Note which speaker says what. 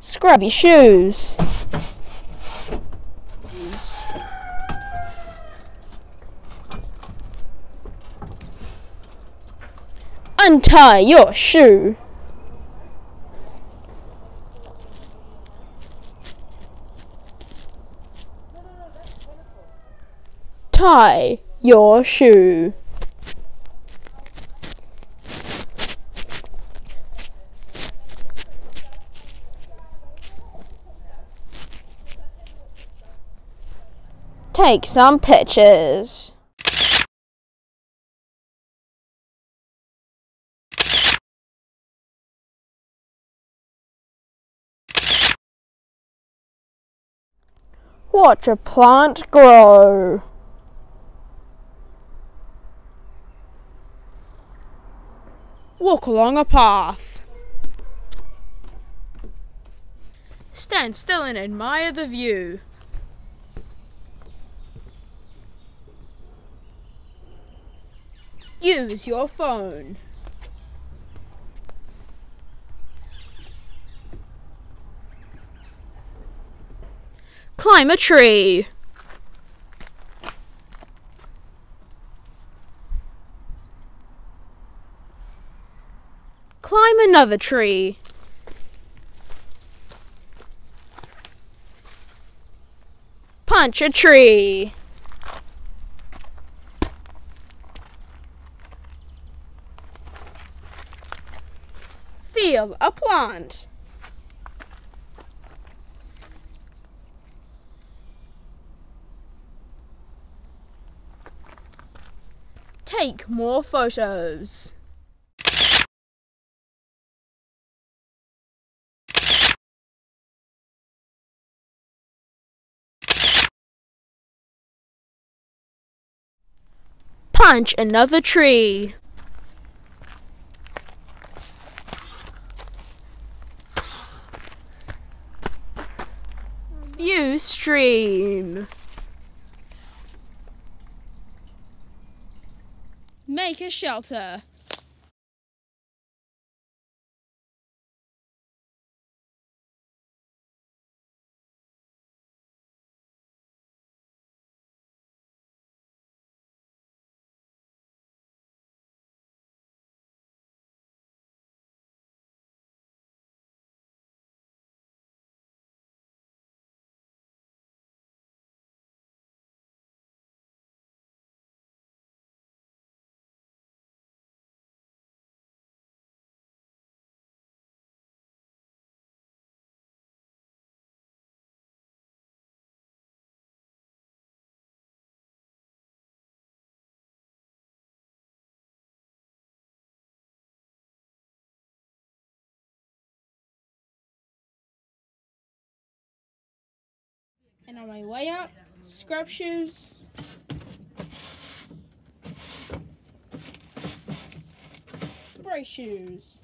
Speaker 1: Scrubby shoes. Untie your shoe. Tie your shoe. Take some pictures. Watch a plant grow. Walk along a path. Stand still and admire the view. Use your phone. Climb a tree. Climb another tree. Punch a tree. Feel a plant. Take more photos. Punch another tree. View stream. Make a shelter. And on my way out, scrub shoes. Spray shoes.